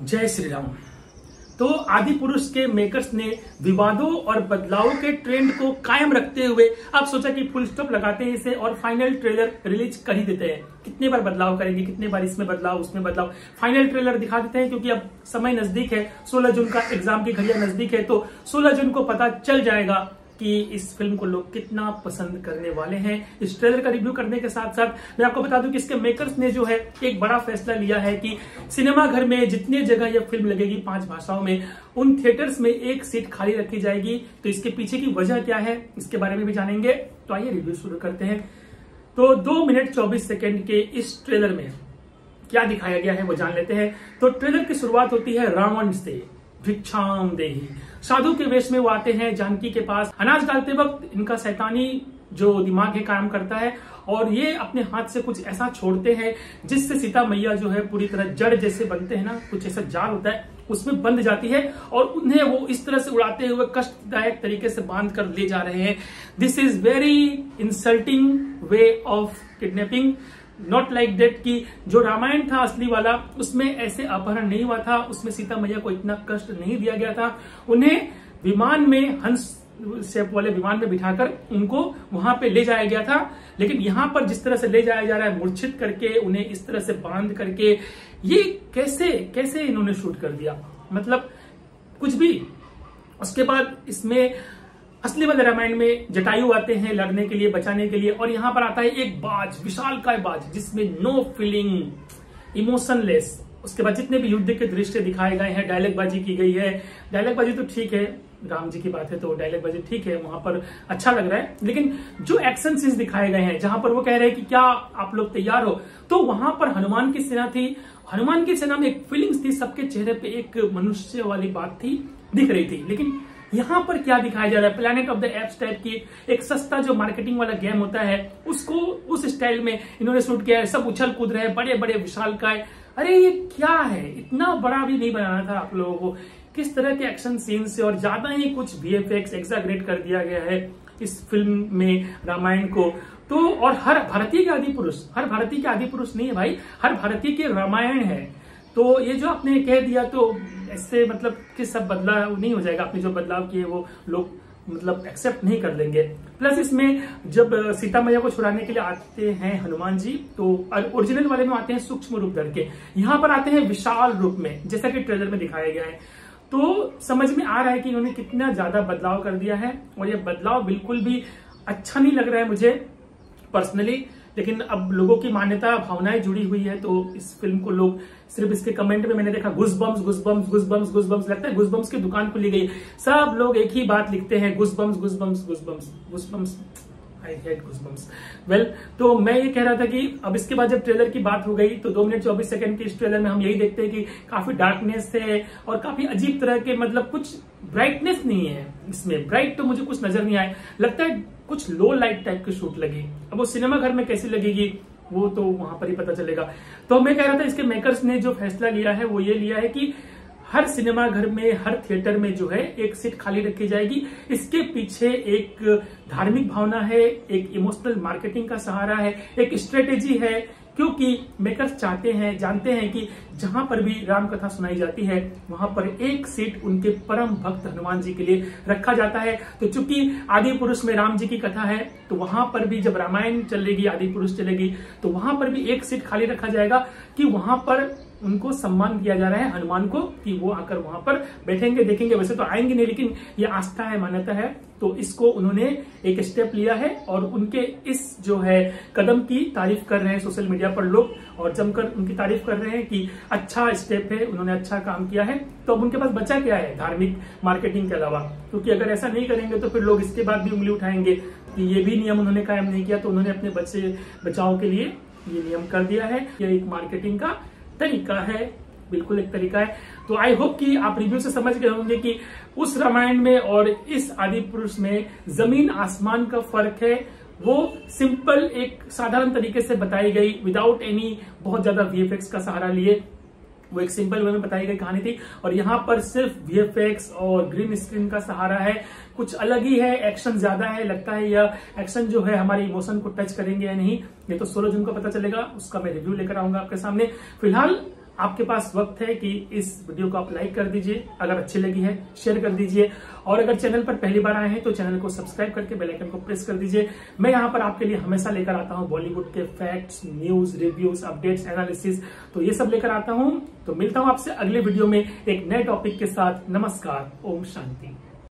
जय श्री राम तो आदि पुरुष के मेकर्स ने विवादों और बदलावों के ट्रेंड को कायम रखते हुए अब सोचा कि फुल स्टॉप लगाते हैं इसे और फाइनल ट्रेलर रिलीज़ कर ही देते हैं। कितने बार बदलाव करेंगे, कितने बार इसमें बदलाव, उसमें बदलाव। फाइनल ट्रेलर दिखा देते हैं क्योंकि अब समय नज़दीक है। 16 जून का एग्ज़ाम की घड़िया नज़दीक है तो 16 जून को पता चल जाएगा कि इस फ़िल्म को लोग कितना पसंद करने वाले हैं। इस ट्रेलर का रिव्यू करने के साथ साथ मैं आपको बता दूँ कि इसके मेकर्स ने जो है एक बड़ा फैसला लिया है कि सिनेमा घर में जितने जगह यह फ़िल्म लगेगी पाँच भाषाओं में, उन थिएटर्स में एक सीट खाली रखी जाएगी। तो इसके पीछे की वजह क्या है, इसके बारे में भी जानेंगे। तो आइए रिव्यू शुरू करते हैं। तो दो मिनट चौबीस सेकेंड के इस ट्रेलर में क्या दिखाया गया है वो जान लेते हैं। तो ट्रेलर की शुरुआत होती है रावण से भिक्षाम देही। साधु के वेश में वो आते हैं, जानकी के पास। अनाज डालते वक्त इनका सैतानी जो दिमाग है काम करता है और ये अपने हाथ से कुछ ऐसा छोड़ते हैं जिससे सीता मैया जो है पूरी तरह जड़ जैसे बनते हैं ना, कुछ ऐसा जाल होता है, उसमें बंध जाती है और उन्हें वो इस तरह से उड़ाते हुए कष्टदायक तरीके से बाँध कर ले जा रहे हैं। This is very insulting way of kidnapping not like that कि जो रामायण था असली वाला, उसमें ऐसे अपहरण नहीं हुआ था, उसमें सीता मैया को इतना कष्ट नहीं दिया गया था। उन्हें विमान में हंस शेप वाले विमान में बिठाकर उनको वहाँ पे ले जाया गया था। लेकिन यहाँ पर जिस तरह से ले जाया जा रहा है, मूर्छित करके, उन्हें इस तरह से बाँध करके, ये कैसे कैसे इन्होंने शूट कर दिया? मतलब कुछ भी। उसके बाद इसमें असली वाले रामायण में जटायु आते हैं लड़ने के लिए, बचाने के लिए, और यहाँ पर आता है एक बाज, विशाल का बाज, जिसमें नो फीलिंग इमोशनलेस उसके बाद जितने भी युद्ध के दृश्य दिखाए गए हैं डायलॉग बाजी की गई है। डायलॉग बाजी तो ठीक है, राम जी की बात है तो डायलॉग बाजी ठीक है, वहाँ पर अच्छा लग रहा है। लेकिन जो एक्शन सीन्स दिखाए गए हैं, जहाँ पर वो कह रहे हैं कि क्या आप लोग तैयार हो तो वहाँ पर हनुमान की सेना थी। हनुमान की सेना में एक फीलिंग्स थी, सबके चेहरे पे एक मनुष्य वाली बात थी, दिख रही थी। लेकिन यहाँ पर क्या दिखाया जा रहा है? Planet of the apes type की एक सस्ता जो मार्केटिंग वाला गेम होता है, उसको, उस स्टाइल में इन्होंने शूट किया है। सब उछल कूद रहे हैं बड़े बड़े विशाल काय अरे, ये क्या है? इतना बड़ा भी नहीं बनाना था आप लोगों को। किस तरह के एक्शन सीन से और ज़्यादा ही कुछ वीएफएक्स एक्साग्रेट कर दिया गया है इस फ़िल्म में, रामायण को। तो और हर भारतीय के आदि पुरुष, हर भारतीय के आदि पुरुष नहीं है भाई, हर भारतीय के रामायण है। तो ये जो आपने कह दिया तो इससे मतलब कि सब बदलाव नहीं हो जाएगा। आपने जो बदलाव किए वो लोग मतलब एक्सेप्ट नहीं कर लेंगे। प्लस इसमें जब सीता मैया को छुड़ाने के लिए आते हैं हनुमान जी तो ओरिजिनल वाले में आते हैं सूक्ष्म रूप धर के। यहाँ पर आते हैं विशाल रूप में, जैसा कि ट्रेलर में दिखाया गया है। तो समझ में आ रहा है कि इन्होंने कितना ज़्यादा बदलाव कर दिया है, और यह बदलाव बिल्कुल भी अच्छा नहीं लग रहा है मुझे पर्सनली लेकिन अब लोगों की मान्यता, भावनाएँ जुड़ी हुई है तो इस फ़िल्म को लोग सिर्फ़ इसके कमेंट में मैंने देखा घुस bumps goose bumps goose bumps goose bumps लगता है घुस बम्स की दुकान खुली गई। सब लोग एक ही बात लिखते हैं घुस बम्स घुस bums goose bumps goose bumps I hate goose bumps well तो मैं ये कह रहा था कि अब इसके बाद जब ट्रेलर की बात हो गई तो दो मिनट चौबीस सेकंड के इस ट्रेलर में हम यही देखते हैं कि काफ़ी डार्कनेस है और काफ़ी अजीब तरह के मतलब कुछ ब्राइटनेस नहीं है इसमें। ब्राइट तो मुझे कुछ नज़र नहीं आया लगता है कुछ लो लाइट टाइप की शूट लगी। अब वो सिनेमा घर में कैसी लगेगी, वो तो वहाँ पर ही पता चलेगा। तो मैं कह रहा था इसके मेकर्स ने जो फैसला लिया है, वो ये लिया है कि हर सिनेमा घर में, हर थिएटर में जो है, एक सीट खाली रखी जाएगी। इसके पीछे एक धार्मिक भावना है, एक इमोशनल मार्केटिंग का सहारा है, एक स्ट्रेटेजी है, क्योंकि मेकर्स चाहते हैं, जानते हैं कि जहाँ पर भी राम कथा सुनाई जाती है, वहाँ पर एक सीट उनके परम भक्त हनुमान जी के लिए रखा जाता है। तो चूँकि आदि पुरुष में राम जी की कथा है तो वहाँ पर भी जब रामायण चलेगी, आदि पुरुष चलेगी तो वहाँ पर भी एक सीट खाली रखा जाएगा कि वहाँ पर उनको सम्मान किया जा रहा है, हनुमान को, कि वो आकर वहाँ पर बैठेंगे, देखेंगे। वैसे तो आएँगे नहीं, लेकिन ये आस्था है, मान्यता है। तो इसको उन्होंने एक स्टेप लिया है और उनके इस जो है कदम की तारीफ़ कर रहे हैं सोशल मीडिया पर लोग और जमकर उनकी तारीफ़ कर रहे हैं कि अच्छा स्टेप है, उन्होंने अच्छा काम किया है। तो अब उनके पास बचा क्या है धार्मिक मार्केटिंग के अलावा? क्योंकि अगर ऐसा नहीं करेंगे तो फिर लोग इसके बाद भी उंगली उठाएँगे कि ये भी नियम उन्होंने कायम नहीं किया तो उन्होंने अपने बच्चे, बचाव के लिए ये नियम कर दिया है। यह एक मार्केटिंग का तरीका है, बिल्कुल एक तरीका है। तो आई होप कि आप रिव्यू से समझ गए होंगे कि उस रामायण में और इस आदि पुरुष में ज़मीन आसमान का फ़र्क है। वो सिंपल एक साधारण तरीके से बताई गई विदाउट एनी बहुत ज़्यादा वीएफएक्स का सहारा लिए। वो एक सिंपल वे में बताई गई कहानी थी। और यहाँ पर सिर्फ़ वीएफएक्स और ग्रीन स्क्रीन का सहारा है। कुछ अलग ही है, एक्शन ज़्यादा है, लगता है यह एक्शन जो है हमारे इमोशन को टच करेंगे या नहीं, ये तो सोलह जून को पता चलेगा, उसका मैं रिव्यू लेकर आऊँगा आपके सामने। फ़िलहाल आपके पास वक्त है कि इस वीडियो को आप लाइक कर दीजिए, अगर अच्छी लगी है, शेयर कर दीजिए। और अगर चैनल पर पहली बार आए हैं तो चैनल को सब्सक्राइब करके बेल आइकन को प्रेस कर दीजिए। मैं यहाँ पर आपके लिए हमेशा लेकर आता हूँ बॉलीवुड के facts, news, reviews, updates, analysis. तो ये सब लेकर आता हूँ। तो मिलता हूँ आपसे अगले वीडियो में एक नए टॉपिक के साथ। नमस्कार, ओम शांति।